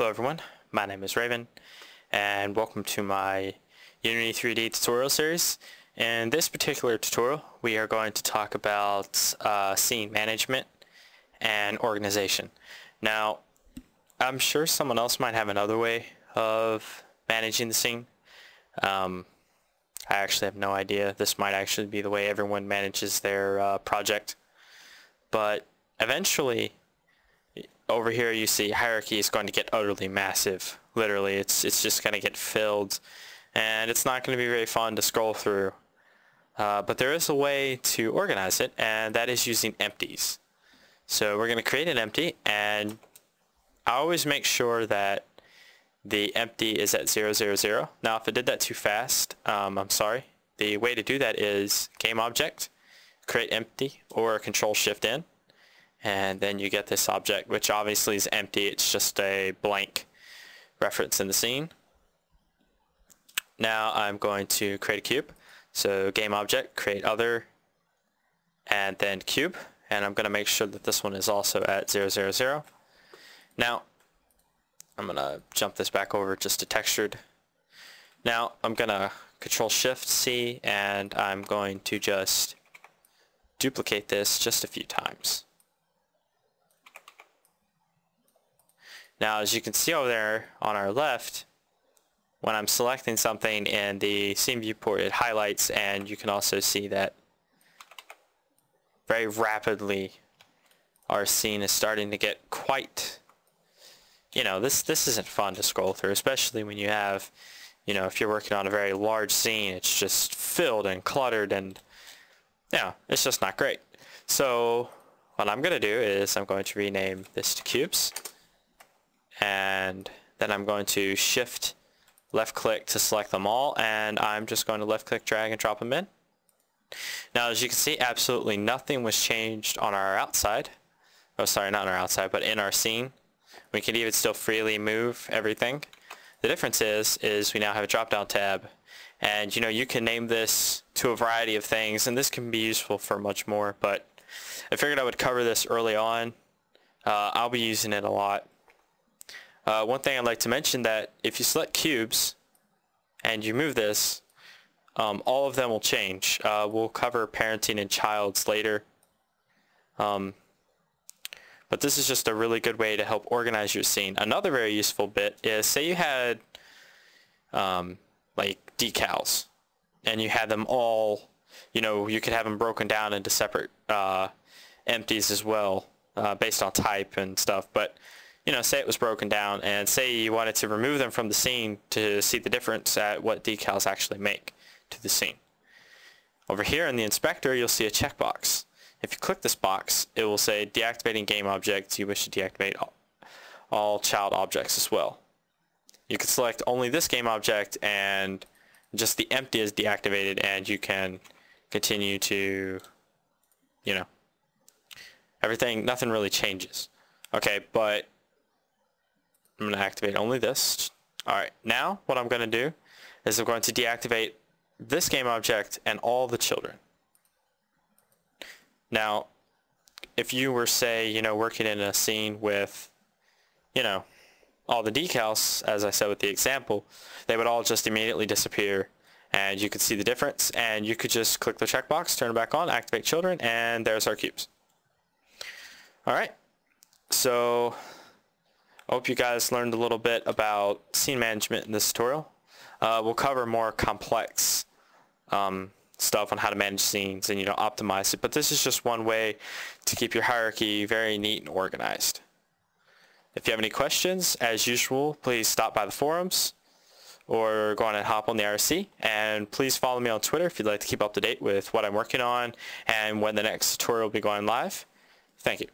Hello everyone, my name is Raven and welcome to my Unity 3D tutorial series. In this particular tutorial we are going to talk about uh, scene management and organization. Now I'm sure someone else might have another way of managing the scene. Um, I actually have no idea. This might actually be the way everyone manages their uh, project. But eventually over here you see hierarchy is going to get utterly massive. Literally, it's it's just going to get filled, and it's not going to be very fun to scroll through. Uh, but there is a way to organize it, and that is using empties. So we're going to create an empty, and I always make sure that the empty is at 000. Now if I did that too fast, um, I'm sorry. The way to do that is game object, create empty, or control shift in and then you get this object which obviously is empty. It's just a blank reference in the scene. Now I'm going to create a cube. So game object create other and then cube. And I'm going to make sure that this one is also at 000 now I'm going to jump this back over just to textured. Now I'm going to control shift C and I'm going to just duplicate this just a few times Now as you can see over there on our left, when I'm selecting something in the scene viewport it highlights and you can also see that very rapidly our scene is starting to get quite you know this this isn't fun to scroll through especially when you have you know if you're working on a very large scene it's just filled and cluttered and yeah it's just not great. So what I'm gonna do is I'm going to rename this to cubes and then I'm going to shift left click to select them all and I'm just going to left click drag and drop them in. Now as you can see absolutely nothing was changed on our outside. Oh sorry not on our outside but in our scene. We can even still freely move everything. The difference is is we now have a drop down tab and you know you can name this to a variety of things and this can be useful for much more but I figured I would cover this early on. Uh, I'll be using it a lot uh, one thing I'd like to mention that if you select cubes and you move this, um, all of them will change. Uh, we'll cover parenting and childs later. Um, but this is just a really good way to help organize your scene. Another very useful bit is say you had um, like decals and you had them all, you know, you could have them broken down into separate uh, empties as well uh, based on type and stuff. But you know, say it was broken down and say you wanted to remove them from the scene to see the difference at what decals actually make to the scene. Over here in the inspector, you'll see a checkbox. If you click this box, it will say deactivating game objects. You wish to deactivate all, all child objects as well. You can select only this game object and just the empty is deactivated and you can continue to, you know, everything, nothing really changes. Okay, but I'm going to activate only this. Alright, now what I'm going to do is I'm going to deactivate this game object and all the children. Now, if you were, say, you know, working in a scene with, you know, all the decals, as I said with the example, they would all just immediately disappear and you could see the difference and you could just click the checkbox, turn it back on, activate children, and there's our cubes. Alright, so I hope you guys learned a little bit about scene management in this tutorial. Uh, we'll cover more complex um, stuff on how to manage scenes and you know optimize it, but this is just one way to keep your hierarchy very neat and organized. If you have any questions, as usual, please stop by the forums or go on and hop on the IRC. And please follow me on Twitter if you'd like to keep up to date with what I'm working on and when the next tutorial will be going live. Thank you.